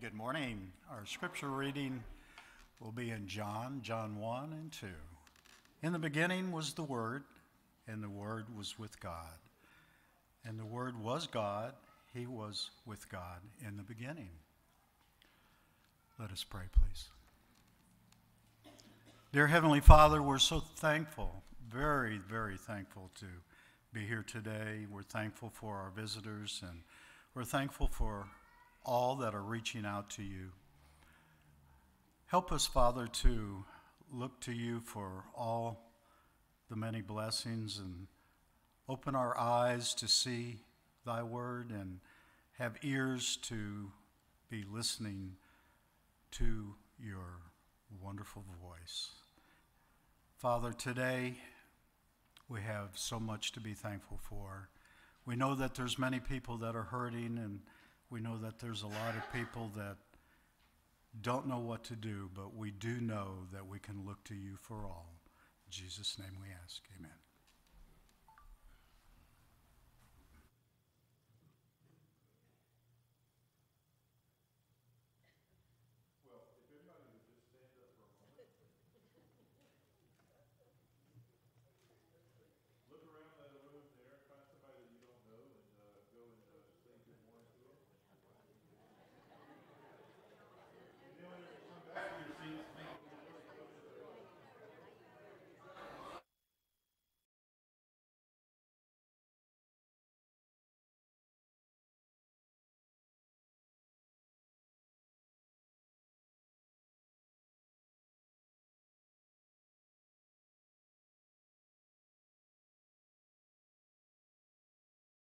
good morning. Our scripture reading will be in John, John 1 and 2. In the beginning was the Word, and the Word was with God. And the Word was God. He was with God in the beginning. Let us pray, please. Dear Heavenly Father, we're so thankful, very, very thankful to be here today. We're thankful for our visitors, and we're thankful for all that are reaching out to you. Help us, Father, to look to you for all the many blessings and open our eyes to see thy word and have ears to be listening to your wonderful voice. Father, today we have so much to be thankful for. We know that there's many people that are hurting and we know that there's a lot of people that don't know what to do, but we do know that we can look to you for all. In Jesus' name we ask. Amen.